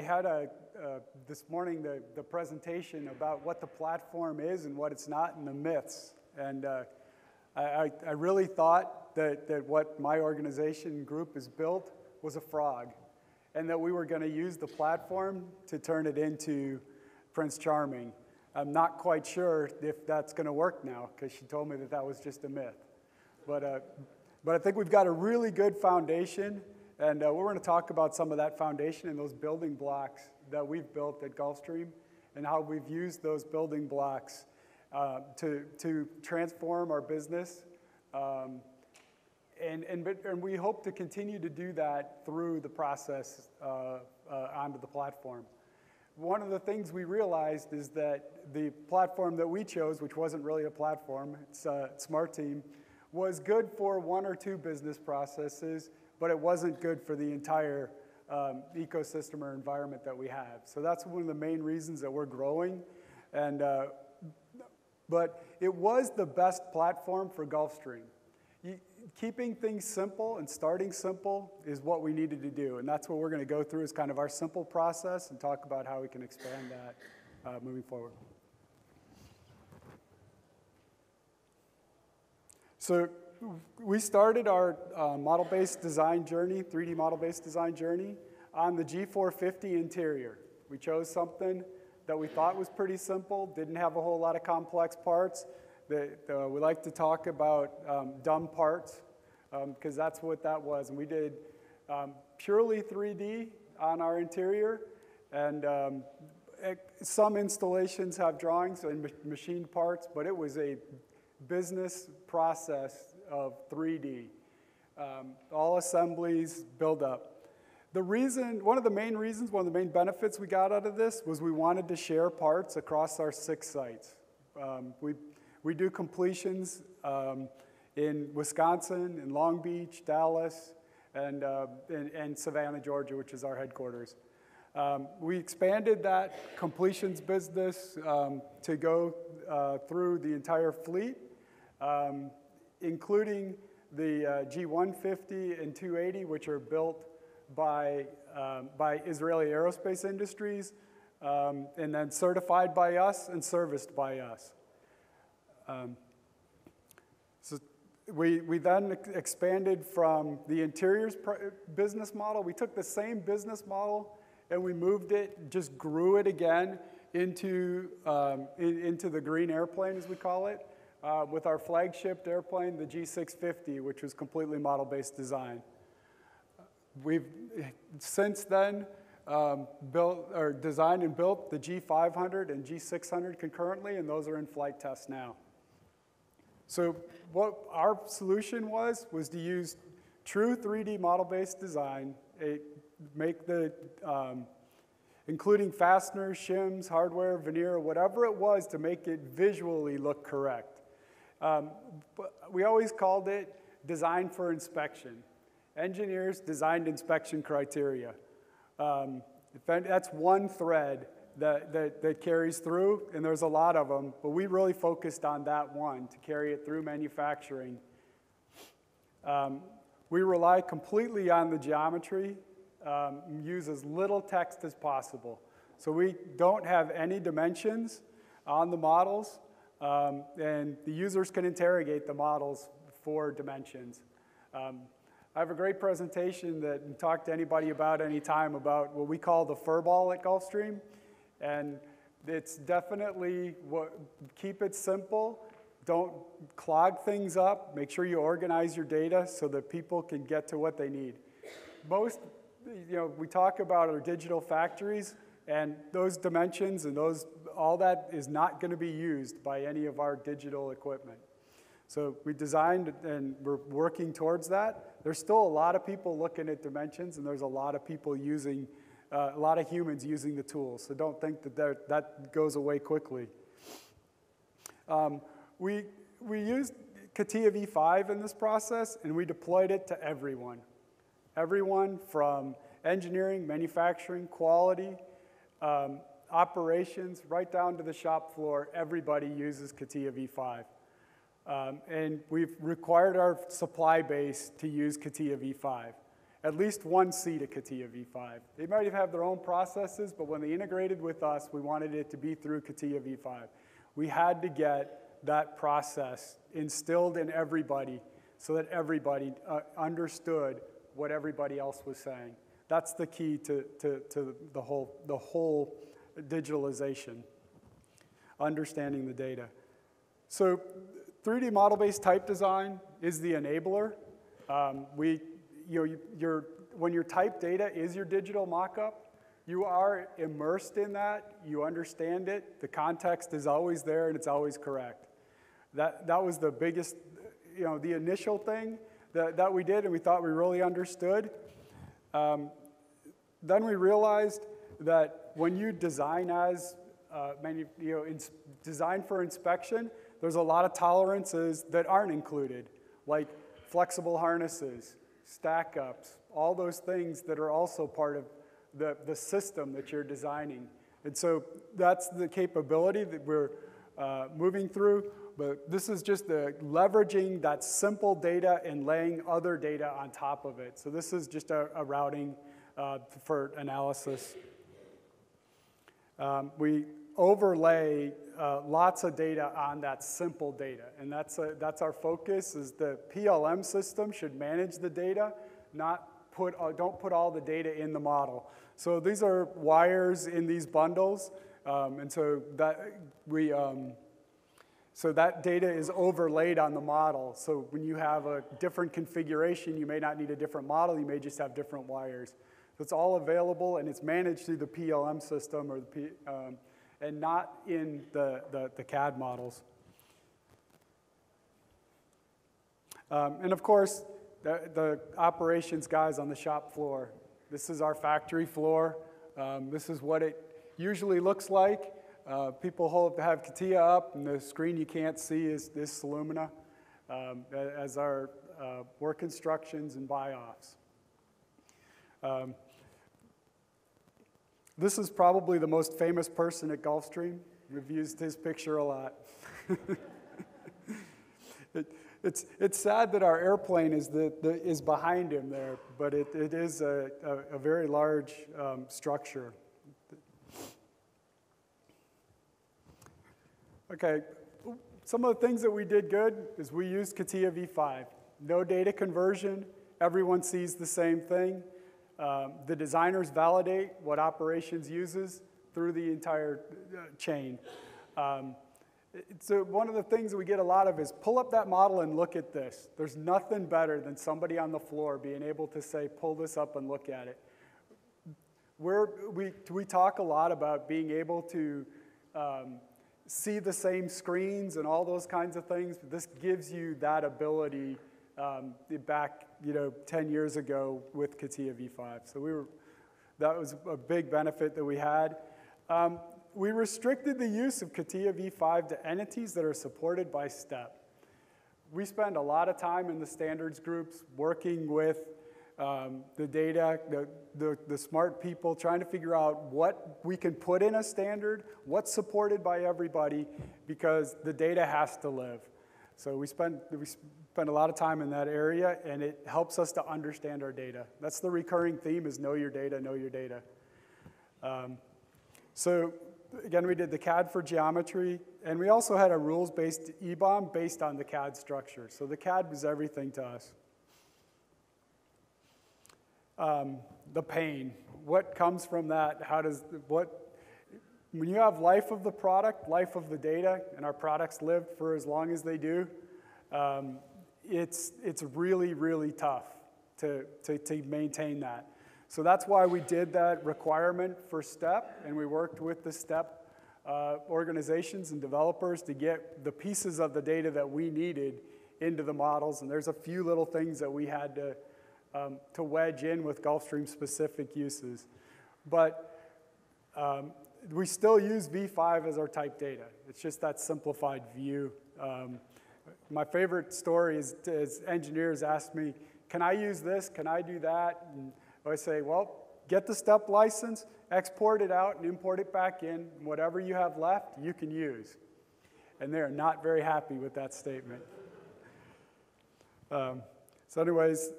I had a, uh, this morning the, the presentation about what the platform is and what it's not and the myths. And uh, I, I really thought that, that what my organization group has built was a frog and that we were going to use the platform to turn it into Prince Charming. I'm not quite sure if that's going to work now because she told me that that was just a myth. But, uh, but I think we've got a really good foundation, and uh, we're going to talk about some of that foundation and those building blocks that we've built at Gulfstream and how we've used those building blocks uh, to, to transform our business. Um, and, and, and we hope to continue to do that through the process uh, uh, onto the platform one of the things we realized is that the platform that we chose, which wasn't really a platform, it's a SmarTeam, was good for one or two business processes, but it wasn't good for the entire um, ecosystem or environment that we have. So that's one of the main reasons that we're growing. And, uh, but it was the best platform for Gulfstream. You, keeping things simple and starting simple is what we needed to do. And that's what we're going to go through is kind of our simple process and talk about how we can expand that uh, moving forward. So we started our uh, model-based design journey, 3D model-based design journey, on the G450 interior. We chose something that we thought was pretty simple, didn't have a whole lot of complex parts, uh, we like to talk about um, dumb parts because um, that's what that was. And we did um, purely 3D on our interior, and um, some installations have drawings and machined parts, but it was a business process of 3D. Um, all assemblies, build up. The reason, one of the main reasons, one of the main benefits we got out of this was we wanted to share parts across our six sites. Um, we we do completions um, in Wisconsin, in Long Beach, Dallas, and, uh, and, and, Savannah, Georgia, which is our headquarters. Um, we expanded that completions business um, to go uh, through the entire fleet, um, including the uh, G150 and 280, which are built by, um, by Israeli Aerospace Industries, um, and then certified by us and serviced by us. Um, so we, we then expanded from the interiors business model. We took the same business model and we moved it, just grew it again into, um, in, into the green airplane, as we call it, uh, with our flagship airplane, the G650, which was completely model-based design. We've since then um, built or designed and built the G500 and G600 concurrently, and those are in flight tests now. So what our solution was, was to use true 3D model-based design, make the, um, including fasteners, shims, hardware, veneer, whatever it was to make it visually look correct. Um, we always called it design for inspection. Engineers designed inspection criteria. Um, that's one thread that, that, that carries through, and there's a lot of them, but we really focused on that one to carry it through manufacturing. Um, we rely completely on the geometry, um, use as little text as possible. So we don't have any dimensions on the models, um, and the users can interrogate the models for dimensions. Um, I have a great presentation that talk to anybody about any time about what we call the furball at Gulfstream. And it's definitely what, keep it simple. Don't clog things up. Make sure you organize your data so that people can get to what they need. Most, you know, we talk about our digital factories, and those dimensions and those, all that is not going to be used by any of our digital equipment. So we designed and we're working towards that. There's still a lot of people looking at dimensions, and there's a lot of people using uh, a lot of humans using the tools. So don't think that that goes away quickly. Um, we, we used CATIA V5 in this process, and we deployed it to everyone. Everyone from engineering, manufacturing, quality, um, operations, right down to the shop floor, everybody uses CATIA V5. Um, and we've required our supply base to use CATIA V5. at least one seat of CATIA V5. They might have their own processes, but when they integrated with us, we wanted it to be through CATIA V5. We had to get that process instilled in everybody so that everybody uh, understood what everybody else was saying. That's the key to, to, to the, whole, the whole digitalization, understanding the data. So 3D model-based type design is the enabler. Um, we, you know, you, when your type data is your digital mockup, you are immersed in that, you understand it, the context is always there and it's always correct. That, that was the biggest, you know, the initial thing that, that we did and we thought we really understood. Um, then we realized that when you design as, uh, manu- you know, ins- design for inspection, there's a lot of tolerances that aren't included, like flexible harnesses, stack ups, all those things that are also part of the, the system that you're designing. And so that's the capability that we're uh, moving through. But this is just the leveraging that simple data and laying other data on top of it. So this is just a, a routing uh, for analysis. Um, we overlay uh, lots of data on that simple data, and that's, a, that's our focus. Is the PLM system should manage the data, not put uh, don't put all the data in the model. So these are wires in these bundles, um, and so that we. Um, so that data is overlaid on the model. So when you have a different configuration, you may not need a different model, you may just have different wires. It's all available and it's managed through the PLM system or the P, um, and not in the, the, the CAD models. Um, and of course, the, the, operations guys on the shop floor. This is our factory floor. Um, this is what it usually looks like. Uh, people hold, to have CATIA up, and the screen you can't see is this Solumina um, as our uh, work instructions and buy-offs. Um, this is probably the most famous person at Gulfstream. We've used his picture a lot. it, it's, it's sad that our airplane is, the, the is behind him there, but it, it is a, a, a very large um, structure. Okay, some of the things that we did good is we used CATIA v5. No data conversion, everyone sees the same thing. Um, the designers validate what operations uses through the entire uh, chain. Um, so one of the things that we get a lot of is pull up that model and look at this. There's nothing better than somebody on the floor being able to say, pull this up and look at it. We're, we, we talk a lot about being able to um, see the same screens and all those kinds of things. But this gives you that ability um, back, you know, 10 years ago with CATIA V5. So we were, that was a big benefit that we had. Um, we restricted the use of CATIA V5 to entities that are supported by STEP. We spend a lot of time in the standards groups working with um, the data, the, the, the, smart people, trying to figure out what we can put in a standard, what's supported by everybody, because the data has to live. So we spend, we spend a lot of time in that area, and it helps us to understand our data. That's the recurring theme is know your data, know your data. Um, so again, we did the CAD for geometry, and we also had a rules-based EBOM based on the CAD structure. So the CAD was everything to us um, the pain. What comes from that? How does, what, when you have life of the product, life of the data, and our products live for as long as they do, um, it's, it's really, really tough to, to, to maintain that. So that's why we did that requirement for STEP, and we worked with the STEP uh, organizations and developers to get the pieces of the data that we needed into the models. And there's a few little things that we had to um, to wedge in with Gulfstream specific uses. But um, we still use V5 as our type data. It's just that simplified view. Um, my favorite story is, is engineers ask me, can I use this? Can I do that? And I say, well, get the STEP license, export it out, and import it back in. Whatever you have left, you can use. And they're not very happy with that statement. Um, so, anyways,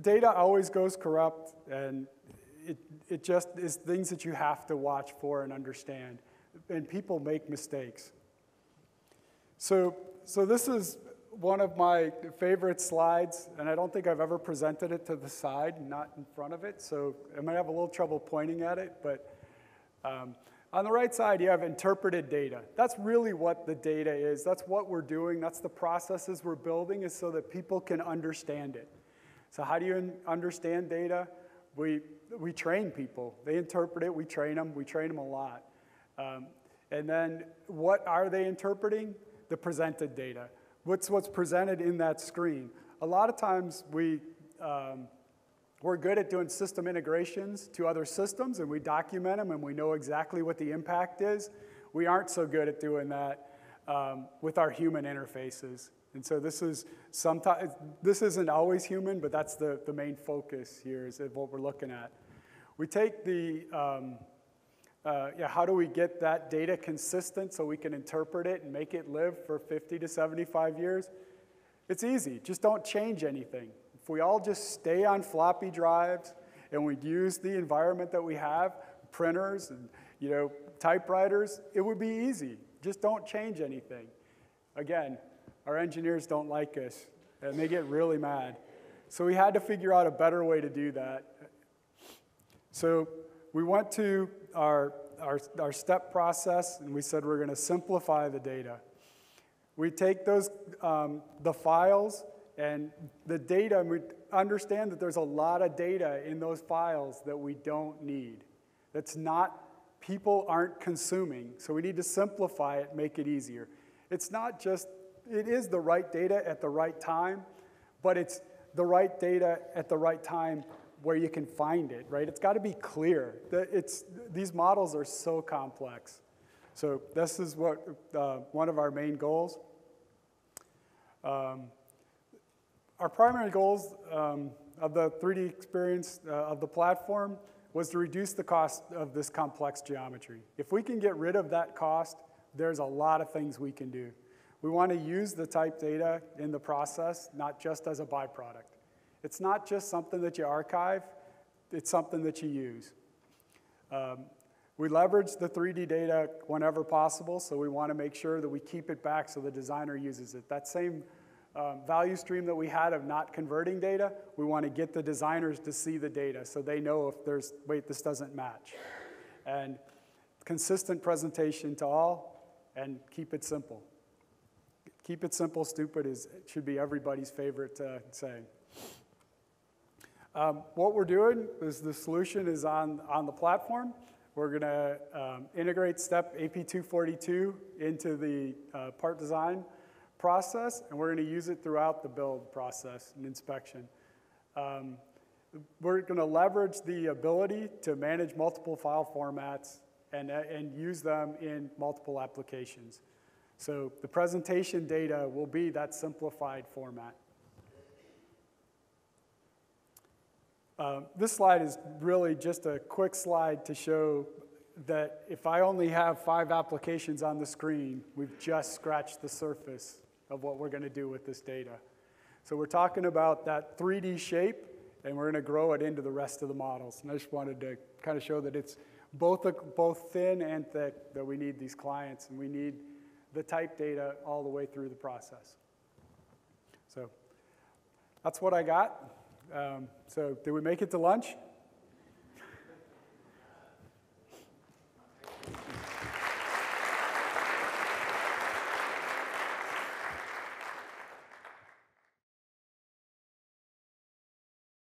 data always goes corrupt, and it, it just is things that you have to watch for and understand. And people make mistakes. So, so this is one of my favorite slides, and I don't think I've ever presented it to the side, not in front of it, so I might have a little trouble pointing at it, but um, on the right side, you have interpreted data. That's really what the data is. That's what we're doing. That's the processes we're building is so that people can understand it. So how do you understand data? We, we train people. They interpret it. We train them. We train them a lot. Um, and then what are they interpreting? The presented data. What's what's presented in that screen? A lot of times we, um, we're good at doing system integrations to other systems and we document them and we know exactly what the impact is. We aren't so good at doing that um, with our human interfaces. And so this is sometimes, this isn't always human, but that's the, the main focus here is what we're looking at. We take the, um, uh, yeah, how do we get that data consistent so we can interpret it and make it live for 50 to 75 years? It's easy, just don't change anything. If we all just stay on floppy drives and we use the environment that we have, printers and you know, typewriters, it would be easy. Just don't change anything. Again, our engineers don't like us, and they get really mad. So we had to figure out a better way to do that. So we went to our, our, our STEP process, and we said we're going to simplify the data. We take those, um, the files and the data, and we understand that there's a lot of data in those files that we don't need. That's not, people aren't consuming. So we need to simplify it, make it easier. It's not just it is the right data at the right time, but it's the right data at the right time where you can find it, right? It's got to be clear. It's, these models are so complex. So this is what uh, one of our main goals. Um, our primary goals um, of the 3D experience uh, of the platform was to reduce the cost of this complex geometry. If we can get rid of that cost, there's a lot of things we can do. We want to use the type data in the process, not just as a byproduct. It's not just something that you archive, it's something that you use. Um, we leverage the 3D data whenever possible, so we want to make sure that we keep it back so the designer uses it. That same um, value stream that we had of not converting data, we want to get the designers to see the data so they know if there's, wait, this doesn't match. And consistent presentation to all, and keep it simple. Keep it simple, stupid is should be everybody's favorite uh, saying. Um, what we're doing is the solution is on, on the platform. We're going to um, integrate STEP AP242 into the uh, part design process, and we're going to use it throughout the build process and inspection. Um, we're going to leverage the ability to manage multiple file formats and, uh, and use them in multiple applications. So the presentation data will be that simplified format. Uh, this slide is really just a quick slide to show that if I only have five applications on the screen, we've just scratched the surface of what we're going to do with this data. So we're talking about that 3D shape, and we're going to grow it into the rest of the models. And I just wanted to kind of show that it's both, both thin and thick that we need these clients, and we need the type data all the way through the process. So that's what I got. Um, so did we make it to lunch?